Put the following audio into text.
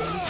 Yeah.